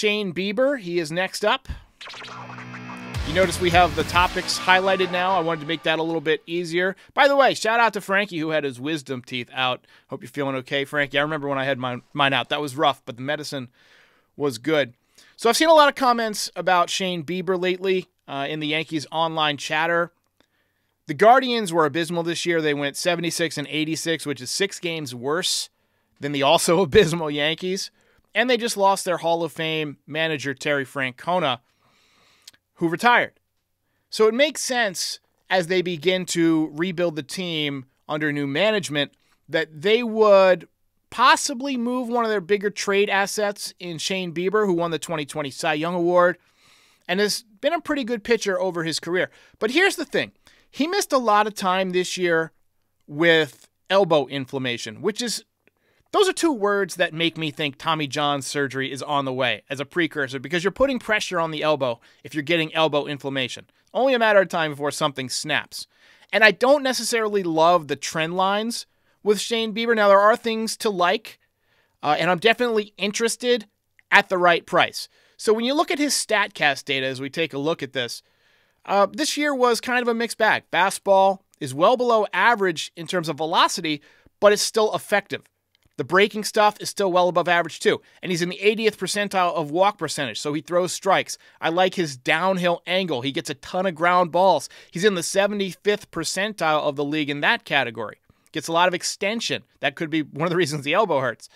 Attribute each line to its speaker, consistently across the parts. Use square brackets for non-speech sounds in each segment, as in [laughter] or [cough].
Speaker 1: Shane Bieber. He is next up. You notice we have the topics highlighted now. I wanted to make that a little bit easier. By the way, shout out to Frankie who had his wisdom teeth out. Hope you're feeling okay, Frankie. I remember when I had mine, mine out. That was rough, but the medicine was good. So I've seen a lot of comments about Shane Bieber lately uh, in the Yankees online chatter. The Guardians were abysmal this year. They went 76 and 86, which is six games worse than the also [laughs] abysmal Yankees. And they just lost their Hall of Fame manager, Terry Francona, who retired. So it makes sense as they begin to rebuild the team under new management that they would possibly move one of their bigger trade assets in Shane Bieber, who won the 2020 Cy Young Award and has been a pretty good pitcher over his career. But here's the thing he missed a lot of time this year with elbow inflammation, which is those are two words that make me think Tommy John surgery is on the way as a precursor because you're putting pressure on the elbow if you're getting elbow inflammation. Only a matter of time before something snaps. And I don't necessarily love the trend lines with Shane Bieber. Now, there are things to like, uh, and I'm definitely interested at the right price. So when you look at his StatCast data as we take a look at this, uh, this year was kind of a mixed bag. Fastball is well below average in terms of velocity, but it's still effective. The breaking stuff is still well above average too. And he's in the 80th percentile of walk percentage, so he throws strikes. I like his downhill angle. He gets a ton of ground balls. He's in the 75th percentile of the league in that category. Gets a lot of extension. That could be one of the [laughs] reasons the elbow hurts.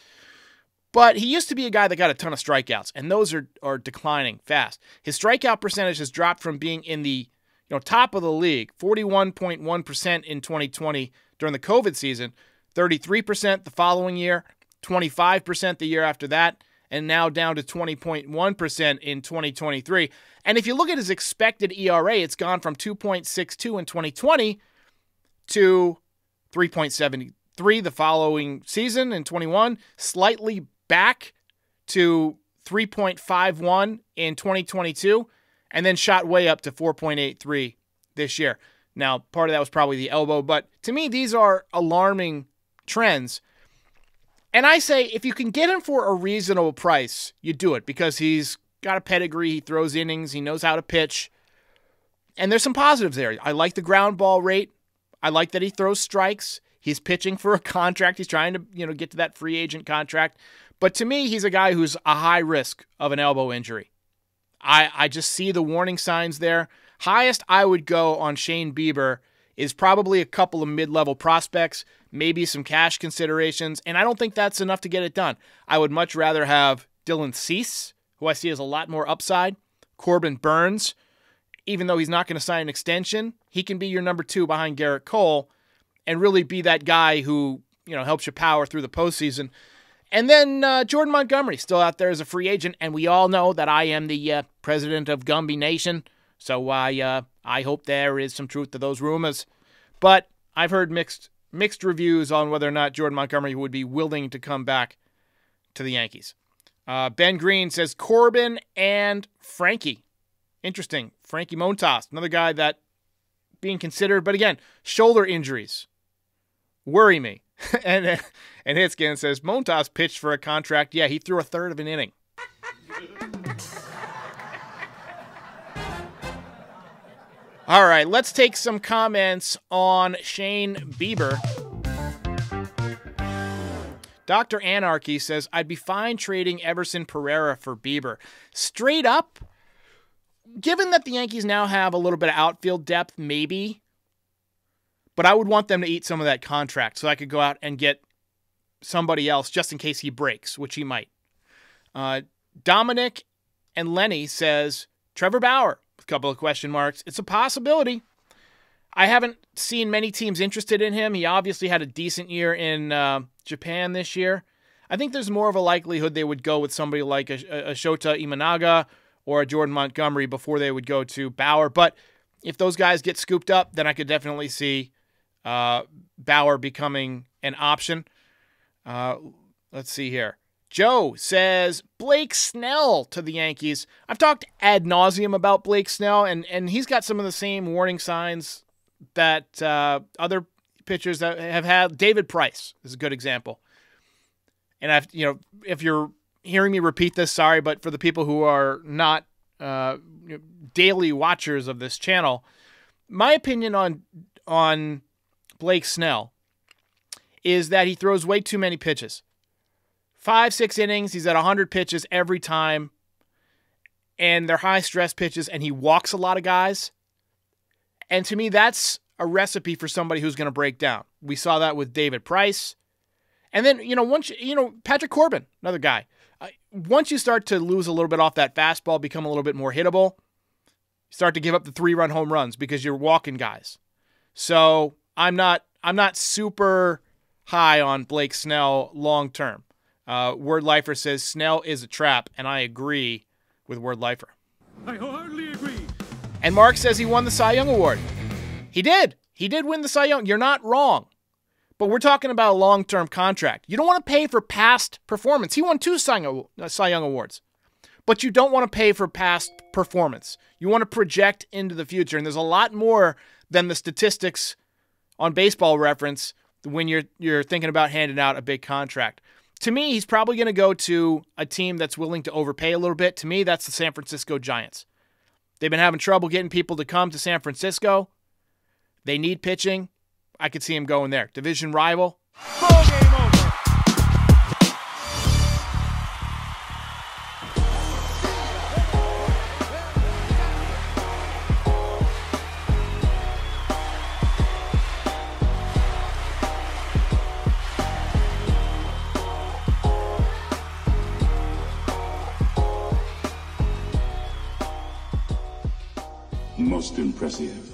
Speaker 1: But he used to be a guy that got a ton of strikeouts, and those are, are declining fast. His strikeout percentage has dropped from being in the you know top of the league, 41.1% in 2020 during the COVID season, 33% the following year, 25% the year after that, and now down to 20.1% in 2023. And if you look at his expected ERA, it's gone from 2.62 in 2020 to 3.73 the following season in 21, slightly back to 3.51 in 2022, and then shot way up to 4.83 this year. Now, part of that was probably the elbow, but to me, these are alarming trends. And I say if you can get him for a reasonable price, you do it because he's got a pedigree, he throws innings, he knows how to pitch. And there's some positives there. I like the ground ball rate. I like that he throws strikes. He's pitching for a contract. He's trying to, you know, get to that free agent contract. But to me, he's a guy who's a high risk of an elbow injury. I, I just see the warning signs there. Highest I would go on Shane Bieber is probably a couple of mid level prospects, maybe some cash considerations, and I don't think that's enough to get it done. I would much rather have Dylan Cease, who I see as a lot more upside, Corbin Burnes, even though he's not going to sign an extension, he can be your number two behind Gerrit Cole and really be that guy who, you know, helps you power through the postseason. And then uh, Jordan Montgomery still out there as a free agent, and we all know that I am the uh, president of Gumby Nation, so I uh, I hope there is some truth to those rumors. But I've heard mixed mixed reviews on whether or not Jordan Montgomery would be willing to come back to the Yankees. Uh, ben Green says Corbin and Frankie. Interesting. Frankie Montas, another guy that being considered, but again, shoulder injuries worry me. [laughs] and and Hitskin says Montas pitched for a contract. Yeah, he threw a third of an inning. [laughs] All right, let's take some comments on Shane Bieber. Dr. Anarchy says, I'd be fine trading Everson Pereira for Bieber. Straight up, given that the Yankees now have a little bit of outfield depth, maybe, but I would want them to eat some of that contract so I could go out and get somebody else just in case he breaks, which he might. Uh, Dominic and Lenny says Trevor Bauer, a couple of question marks. It's a possibility. I haven't seen many teams interested in him. He obviously had a decent year in uh, Japan this year. I think there's more of a likelihood they would go with somebody like a, a Shota Imanaga or a Jordan Montgomery before they would go to Bauer. But if those guys get scooped up, then I could definitely see uh, Bauer becoming an option. Uh, let's see here. Joe says Blake Snell to the Yankees. I've talked ad nauseum about Blake Snell, and, and he's got some of the same warning signs that uh, other pitchers that have had. David Price is a good example. And I've, you know, if you're hearing me repeat this, sorry, but for the people who are not uh, daily watchers of this channel, my opinion on on Blake Snell is that he throws way too many pitches. Five, six innings, he's at 100 pitches every time, and they're high stress pitches, and he walks a lot of guys. And to me, that's a recipe for somebody who's going to break down. We saw that with David Price. And then, you know, once, you know, Patrick Corbin, another guy. Uh, once you start to lose a little bit off that fastball, become a little bit more hittable, start to give up the three run home runs because you're walking guys. So I'm not, I'm not super high on Blake Snell long term. Uh, Word Lifer says Snell is a trap, and I agree with Word Lifer.
Speaker 2: I wholeheartedly agree.
Speaker 1: And Mark says he won the Cy Young Award. He did. He did win the Cy Young. You're not wrong. But we're talking about a long term contract. You don't want to pay for past performance. He won two Cy Young, uh, Cy Young Awards. But you don't want to pay for past performance. You want to project into the future. And there's a lot more than the statistics on baseball reference when you're you're thinking about handing out a big contract. To me, he's probably going to go to a team that's willing to overpay a little bit. To me, that's the San Francisco Giants. They've been having trouble getting people to come to San Francisco. They need pitching. I could see him going there. Division rival.
Speaker 3: Most impressive.